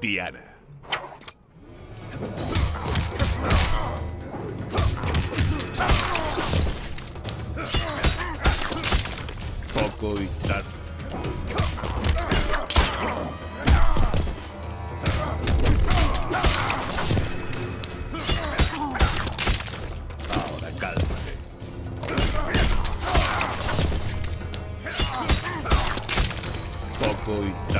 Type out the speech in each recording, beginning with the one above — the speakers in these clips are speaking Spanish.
Diana. Poco y tarde. Ahora cálmate. Poco y tarde.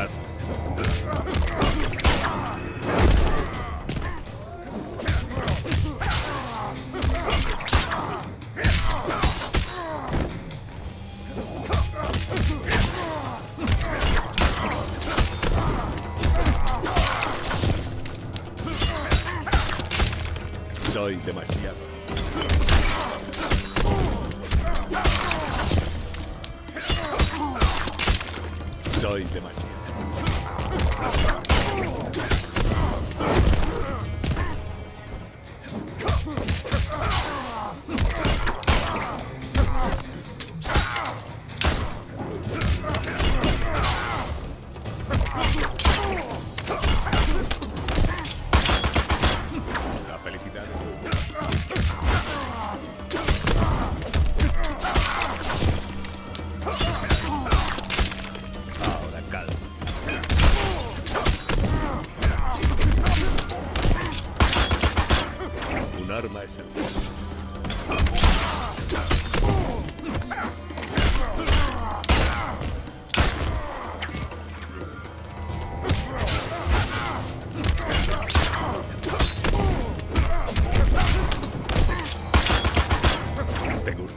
Soy demasiado. Soy demasiado.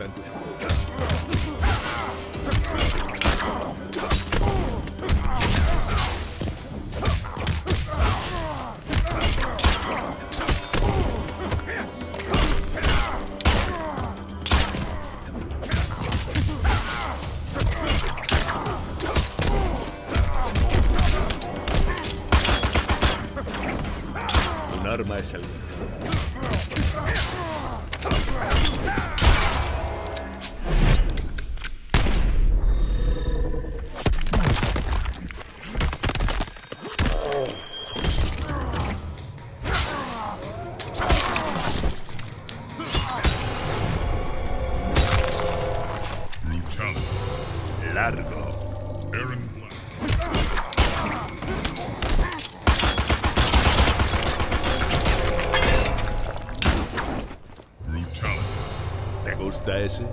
tędy się Un arma es el... largo. ¿Te gusta ese?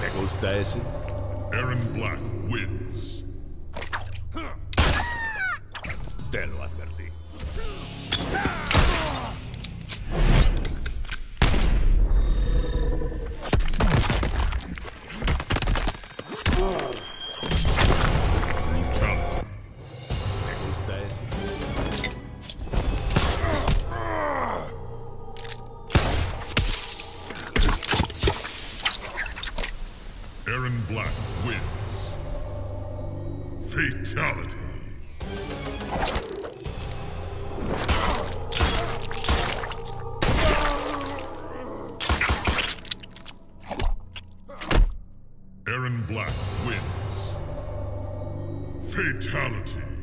¿Te gusta ese? Aaron Black wins. Te lo advertí. Aaron Black wins. Fatality. Aaron Black wins. Fatality.